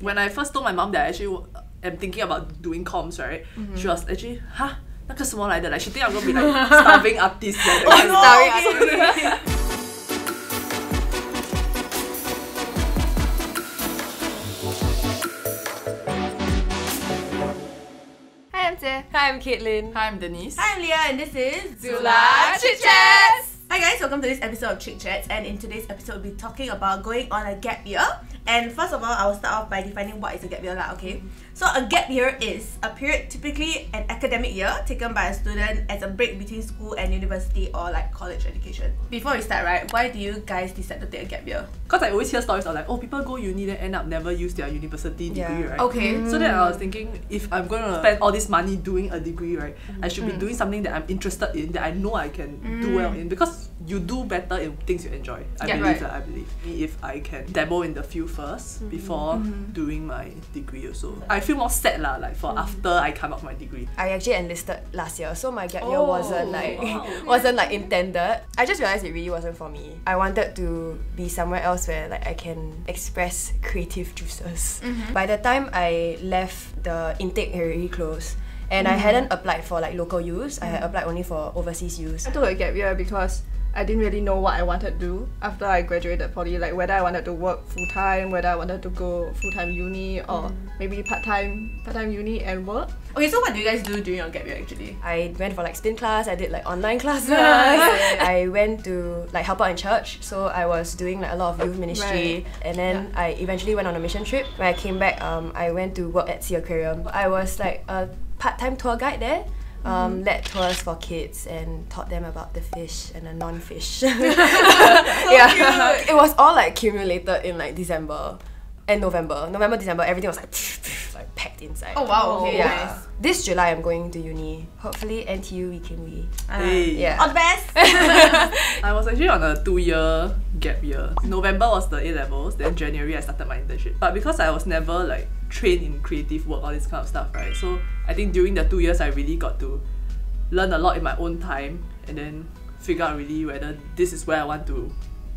when I first told my mom that I actually am thinking about doing comms, right? Mm-hmm. She was actually, huh? 那个什么来的 like she think I'm gonna be like starving artist like, oh, no, starving okay. artist Hi I'm Jay Hi I'm Caitlin Hi I'm Denise Hi I'm Leah and this is Zula ChickChats Hi guys welcome to this episode of ChickChats and in today's episode we'll be talking about going on a gap year and first of all, I will start off by defining what is a gap year, lah. Okay. So a gap year is a period, typically an academic year, taken by a student as a break between school and university or like college education. Before we start, right, why do you guys decide to take a gap year? Because I always hear stories of like, oh, people go uni then end up never use their university degree, Yeah. right? Okay. So then I was thinking, if I'm gonna mm. spend all this money doing a degree, right, I should be mm. doing something that I'm interested in, that I know I can do mm. well in. Because you do better in things you enjoy. I Yeah, believe right. that. I believe. If I can dabble in the field 1st mm-hmm. before mm-hmm. doing my degree also, I feel more sad lah. Like for mm-hmm. after I come out my degree. I actually enlisted last year, so my gap year Oh, wasn't like wow. wasn't like intended. I just realized it really wasn't for me. I wanted to be somewhere else where like I can express creative juices. By the time I left, the intake had already closed. And I hadn't applied for like local use. I had applied only for overseas use. I took a gap year because I didn't really know what I wanted to do after I graduated poly. Like whether I wanted to work full time, whether I wanted to go full time uni, or maybe part time part time uni and work. Okay, so what do you guys do during your gap year actually? I went for like spin class, I did like online classes. yeah, I went to like help out in church, so I was doing like a lot of youth ministry. And then I eventually went on a mission trip. When I came back, um, I went to work at Sea Aquarium. I was like a part-time tour guide there. Um, led tours for kids and taught them about the fish and the non-fish. yeah, it was all like accumulated in like December and November. November, December, everything was like like packed inside. Oh wow, okay, Yeah. nice. This July I'm going to uni. Hopefully NTU we can be. Hey. Yeah. All the best! I was actually on a two-year gap year. November was the A levels, then January I started my internship. But because I was never like trained in creative work, all this kind of stuff, right? So I think during the two years I really got to learn a lot in my own time and then figure out really whether this is where I want to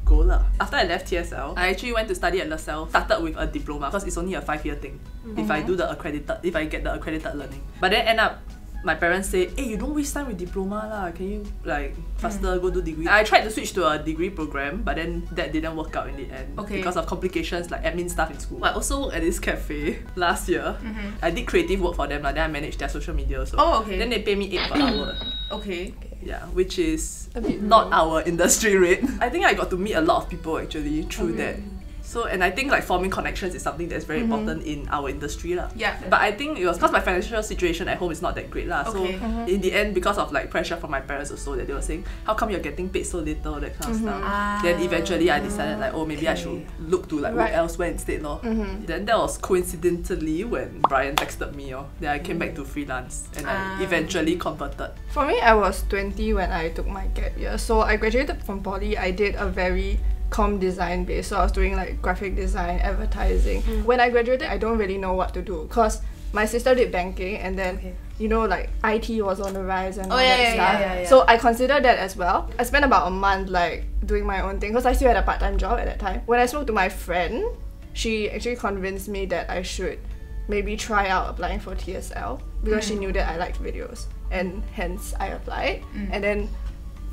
go lah. After I left TSL, I actually went to study at LaSalle. Started with a diploma because it's only a five-year thing. If I mm-hmm. do the accredited, if I get the accredited learning. But then end up my parents say, hey, you don't waste time with diploma lah. Can you like faster hmm. go do degree? I tried to switch to a degree program, but then that didn't work out in the end Okay. because of complications like admin stuff in school. I also worked at this cafe last year. Hmm. I did creative work for them lah. Then I managed their social media So Oh, okay. Then they pay me eight per hour. Okay. Yeah, which is A bit not our industry rate. I think I got to meet a lot of people actually through mm-hmm. that. So and I think like forming connections is something that's very mm-hmm. important in our industry lah. Yeah. But I think it was because my financial situation at home is not that great lah. Okay. So in the end, because of like pressure from my parents also, that they were saying, how come you're getting paid so little, that kind of mm-hmm. stuff. Ah. Then eventually I decided like, oh maybe I should look to like work Right. elsewhere instead lor. Then that was coincidentally when Brian texted me oh. Then I came back to mm. freelance and Ah. I eventually converted. For me, I was 20 when I took my gap year. So I graduated from poly. I did a very com design base. So I was doing like graphic design, advertising. Mm. When I graduated, I don't really know what to do because my sister did banking and then Okay. you know like IT was on the rise and Oh, all yeah, that yeah, stuff. yeah. So I considered that as well. I spent about a month like doing my own thing because I still had a part-time job at that time. When I spoke to my friend, she actually convinced me that I should maybe try out applying for TSL because she mm. knew that I liked videos and hence I applied. Mm. And then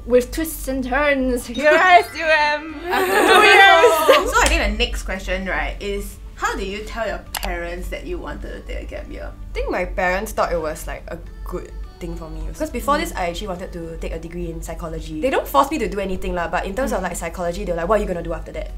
with twists and turns, here I still am. Oh, Two years. so I think the next question, right, is how did you tell your parents that you wanted to take a gap year? I think my parents thought it was like a good thing for me because before this I actually wanted to take a degree in psychology. They don't force me to do anything lah, but in terms of like psychology, they're like, what are you gonna do after that?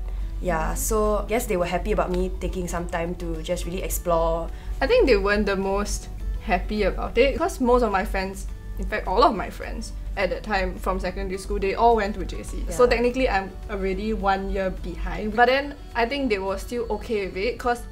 Yeah, so yes, they were happy about me taking some time to just really explore. I think they weren't the most happy about it because most of my friends, in fact, all of my friends at that time from secondary school, they all went to JC. So technically, I'm already one year behind. But then I think they were still okay with it because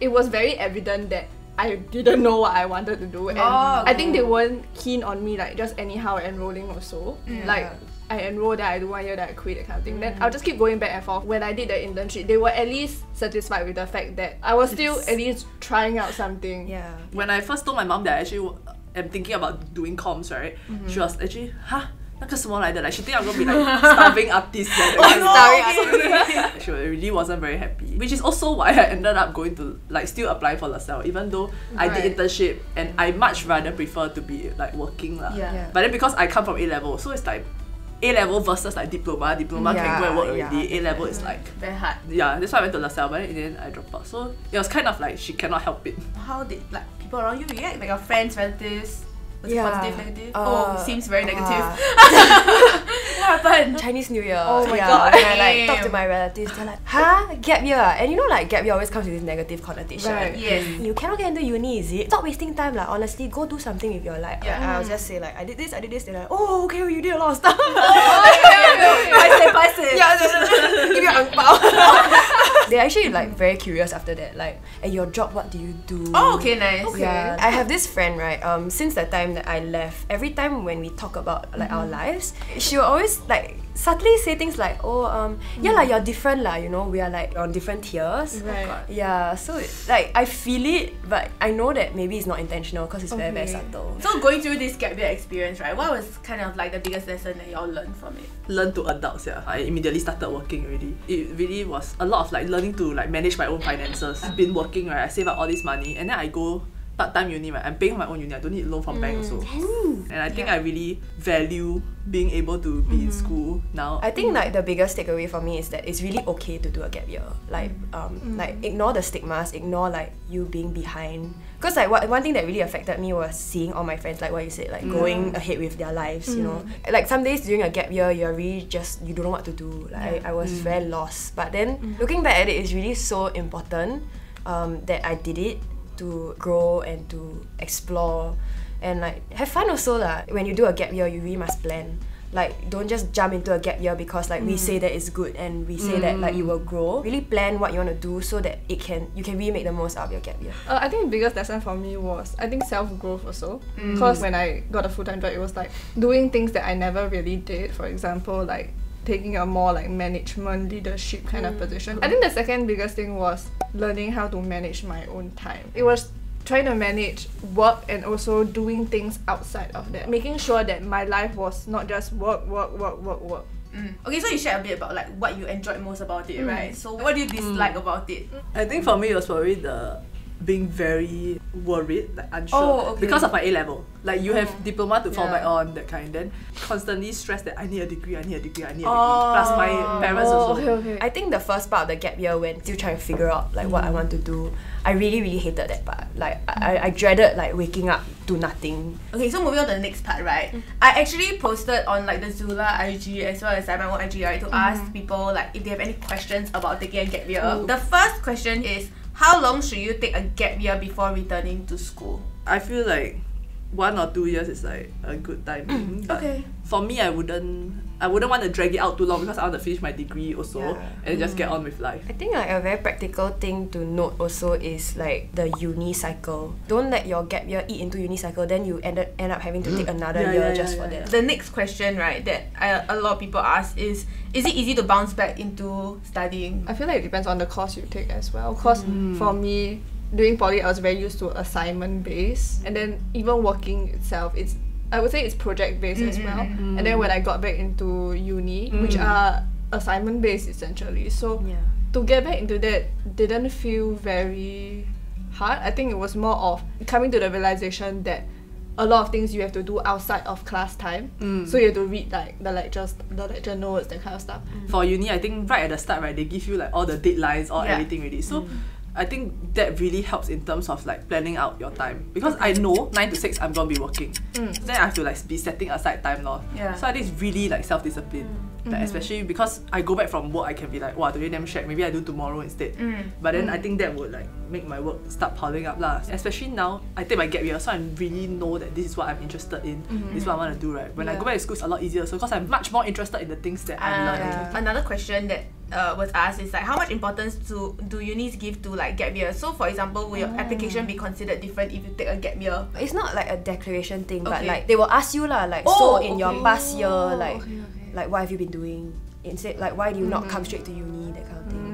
it was very evident that I didn't know what I wanted to do, and Oh, I think they weren't keen on me like just anyhow enrolling also. Mm, like I enroll, then I do one year, that I quit, that kind of thing. Then mm. I'll just keep going back and forth. When I did the internship, they were at least satisfied with the fact that I was still at least trying out something. Yeah. when I first told my mom that I actually w- am thinking about doing comms, right? She was actually, huh? 那个什么来的 like she think I'm gonna be like starving artist like, that kind of Starving she really wasn't very happy which is also why I ended up going to like still apply for LaSalle even though I Right. did internship and I much rather prefer to be like working lah. Yeah. Yeah. but then because I come from A level so it's like A level versus like diploma diploma can go and work Yeah, already yeah. A level is like Very hard. yeah that's why I went to LaSalle but then in the end I dropped out so it was kind of like she cannot help it How did like people around you react? Like your friends, relatives? Was Yeah. it positive, negative? Uh, oh, seems very negative. uh, what happened? Chinese New Year. Oh my yeah, God. When I like talk to my relatives, they're like, huh? Gap year. ah?" And you know like gap year always comes with this negative connotation. Right. Yes. You cannot get into uni, is it? Stop wasting time, like honestly, go do something with your life. Yeah. And I'll just say like I did this, I did this, they're like, oh okay, you did a lot of stuff. Paise, paise. yeah, just give you ang pao. They're actually like very curious after that. Like, at your job, what do you do? Oh, okay, nice. Yeah, I have this friend, right? Um, since the time that I left, every time when we talk about like our lives, she will always like subtly say things like, "Oh, um, yeah, like you're different, lah. You know, we are like on different tiers." Right. Yeah, so it- like I feel it, but I know that maybe it's not intentional because it's very very subtle. So going through this gap year experience, right? What was kind of like the biggest lesson that y'all learned from it? learn to adults yeah I immediately started working already it really was a lot of like learning to like manage my own finances I've been working right I save up all this money and then I go part-time uni right? I'm paying for my own uni. I don't need loan from bank mm, also. and I think I really value being able to be in mm-hmm. school now. I think like the biggest takeaway for me is that it's really okay to do a gap year. Like mm. um mm. like ignore the stigmas, ignore like you being behind. Because like what, one thing that really affected me was seeing all my friends like what you said like going ahead with their lives. You know, like some days during a gap year you're really just you don't know what to do. Like I, I was very lost. But then looking back at it, it's really so important um, that I did it to grow and to explore and like have fun also lah. When you do a gap year, you really must plan. Like don't just jump into a gap year because like we mm. say that it's good and we say that like you will mm. grow. Really plan what you want to do so that it can you can really make the most out of your gap year. Uh, I think the biggest lesson for me was I think self growth also. Mm. Because when I got a full time job, it was like doing things that I never really did. For example, like taking a more like management leadership kind of mm. position. Mm. I think the second biggest thing was learning how to manage my own time. It was trying to manage work and also doing things outside of that. Making sure that my life was not just work, work, work, work, work. Mm. Okay, so you shared a bit about like what you enjoyed most about it, mm. right? So what do you dislike about it? I think for me it was probably the being very worried, like unsure Oh, okay. because of my A level. Like you have oh. diploma to fall Yeah. back on that kind. Then constantly stressed that I need a degree, I need a degree, I need a degree. Oh. Plus my parents Oh, also. okay, okay. I think the first part of the gap year when still trying to figure out like what I want to do, I really really hated that part. Like I, I dreaded like waking up to nothing. Okay, so moving on to the next part, right? Mm. I actually posted on like the Zula IG as well as like, my own IG, right, to mm-hmm. ask people like if they have any questions about taking a gap year. The first question is how long should you take a gap year before returning to school? I feel like one or two years is like a good timing. Mm, but okay. For me, I wouldn't. I wouldn't want to drag it out too long because I want to finish my degree also Yeah. and just get mm. on with life. I think like a very practical thing to note also is like the uni cycle. Don't let your gap year eat into uni cycle. Then you end up, end up having to take another Yeah, year yeah, just yeah, for yeah, that. The next question, right, that I, a lot of people ask is is it easy to bounce back into studying? I feel like it depends on the course you take as well. Cause mm. for me, doing poly, I was very used to assignment based, and then even working itself, it's I would say it's project based as well. Mm-hmm. And then when I got back into uni, which mm. are assignment based essentially, so Yeah. to get back into that didn't feel very hard. I think it was more of coming to the realization that a lot of things you have to do outside of class time. Mm. So you have to read like the lectures, the lecture notes, that kind of stuff. For uni, I think right at the start, right, they give you like all the deadlines, all Yeah. everything ready. So mm. I think that really helps in terms of like planning out your time because I know nine to six I'm gonna be working. Mm. Then I have to like be setting aside time lor. Yeah. So I think it's really like self discipline. Mm. Like, mm-hmm. especially because I go back from work, I can be like, wow, today damn shag. Maybe I do tomorrow instead. Mm. But then I think that would like make my work start piling up lah. Especially now, I take my gap year, so I really know that this is what I'm interested in. Mm-hmm. This is what I want to do. Right. When I go back to school, it's a lot easier. So because I'm much more interested in the things that I'm Uh, learning. Another question that uh, was asked is like how much importance do do unis give to like gap year? So for example, will your application be considered different if you take a gap year? It's not like a declaration thing, but like they will ask you lah, like Oh, so in your past year, like okay, okay. like what have you been doing? Instead, like why do you not come straight to uni? That kind of thing.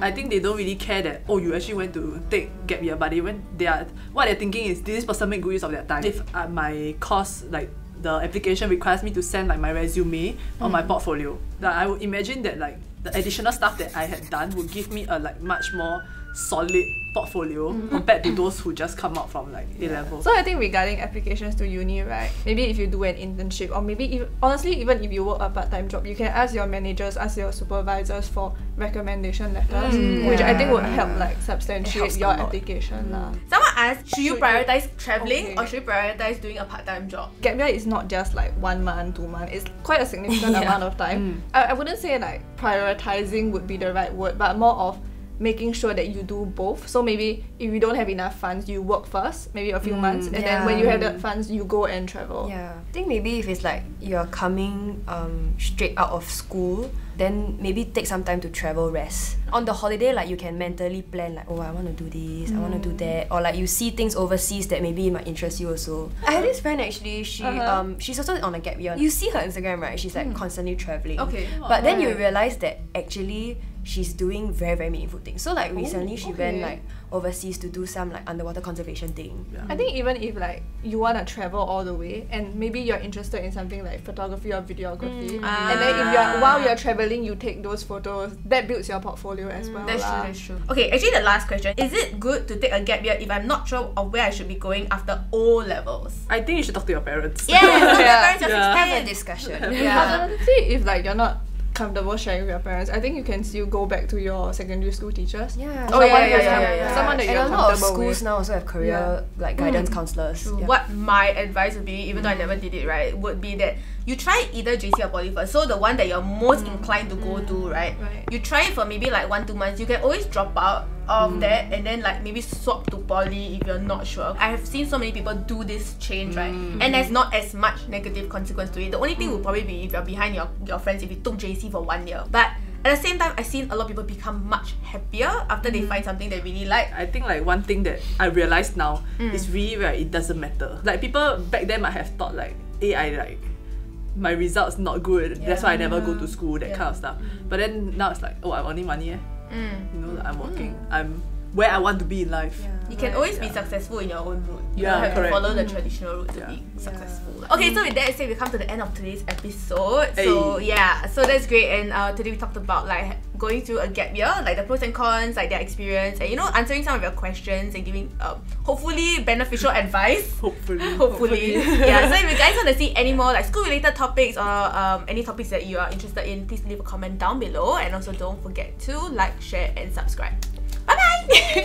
I think they don't really care that oh you actually went to take gap year, but they went they are what they're thinking is did this person make good use of their time. If uh, my course like the application requires me to send like my resume or Mm. my portfolio. Like I would imagine that like the additional stuff that I had done would give me a like much more solid portfolio Mm-hmm. compared to those who just come out from like A level. So I think regarding applications to uni, right? Maybe if you do an internship, or maybe if, honestly, even if you work a part-time job, you can ask your managers, ask your supervisors for recommendation letters, mm, which I think would help like substantiate helps a your lot. application mm. lah. Someone asked, should you Should you- prioritize traveling Okay. or should you prioritize doing a part-time job? Gap year is not just like one month, two months. It's quite a significant Yeah. amount of time. Mm. I, I wouldn't say like prioritizing would be the right word, but more of making sure that you do both. So maybe if you don't have enough funds, you work first, maybe a few months, and then when you have the funds, you go and travel. Yeah, I think maybe if it's like you're coming um, straight out of school, then maybe take some time to travel rest. On the holiday, like you can mentally plan like, oh, I want to do this, I want to do that, or like you see things overseas that maybe might interest you also. I had this friend actually. She Uh-huh. um she's also on a gap year. You see her Instagram right? She's like constantly traveling. Okay. but then you realize that actually she's doing very very meaningful things. So like recently she went like overseas to do some like underwater conservation thing. I think even if like you want to travel all the way and maybe you're interested in something like photography or videography mm. and then if you're ah. while you're traveling you take those photos that builds your portfolio as mm. well That's true, that's true. Okay, actually the last question. Is it good to take a gap year if I'm not sure of where I should be going after O levels? I think you should talk to your parents. Yeah, yeah. Yeah. parents just Yeah. Have a explain. discussion. But honestly, if like you're not comfortable sharing with your parents, I think you can still go back to your secondary school teachers. Yeah. Oh, yeah, yeah, yeah, yeah, yeah. Someone that you're a lot of schools now also have career like guidance hmm. counselors. Yeah. What my advice would be, even though I never did it, right, would be that you try either JC or Poly first. So the one that you're most hmm. inclined to go to, hmm. right? Right. You try it for maybe like one, two months. You can always drop out of mm. that and then like maybe swap to Poly if you're not sure. I have seen so many people do this change, right? Mm. And there's not as much negative consequence to it. The only thing would probably be if you're behind your, your friends if you took JC for one year. But at the same time, I've seen a lot of people become much happier after they mm. find something they really like. I think like one thing that I realized now Mm. is really right, it doesn't matter. Like people back then might have thought like, hey, I like my results not good. That's why I never go to school, that kind of stuff. But then now it's like, oh I'm earning money eh. Mm. You know, like, I'm working. I'm where I want to be in life. You can always be successful in your own route. You Yeah, don't have correct. to follow the traditional route to Yeah. be successful. Okay, so with that said, we come to the end of today's episode. So yeah, so that's great. And uh, today we talked about like going through a gap year, like the pros and cons, like their experience, and you know answering some of your questions and giving um, hopefully beneficial advice. Hopefully. Hopefully. yeah. So if you guys want to see any more like school related topics or um, any topics that you are interested in, please leave a comment down below. And also don't forget to like, share, and subscribe. Bye!